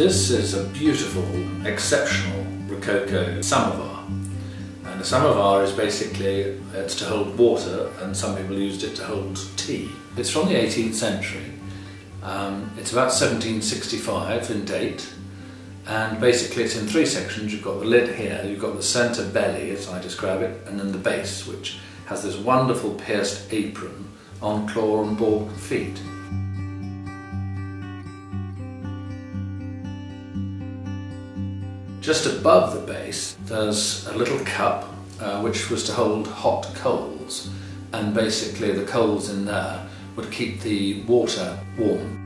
This is a beautiful, exceptional Rococo samovar. And a samovar is basically, it's to hold water and some people used it to hold tea. It's from the 18th century. Um, it's about 1765 in date and basically it's in three sections. You've got the lid here, you've got the centre belly as I describe it, and then the base which has this wonderful pierced apron on claw and ball feet. Just above the base there's a little cup uh, which was to hold hot coals and basically the coals in there would keep the water warm.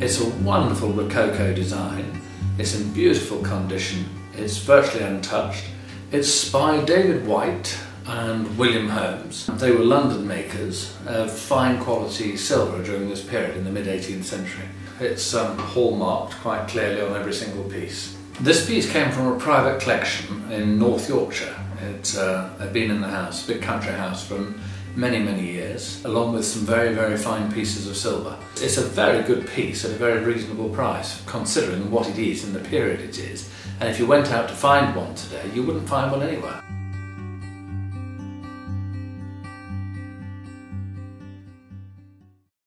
It's a wonderful Rococo design, it's in beautiful condition, it's virtually untouched. It's by David Whyte and William Holmes. They were London makers of fine quality silver during this period in the mid 18th century. It's um, hallmarked quite clearly on every single piece. This piece came from a private collection in North Yorkshire. It uh, had been in the house, a big country house, for many, many years, along with some very, very fine pieces of silver. It's a very good piece at a very reasonable price, considering what it is and the period it is. And if you went out to find one today, you wouldn't find one anywhere.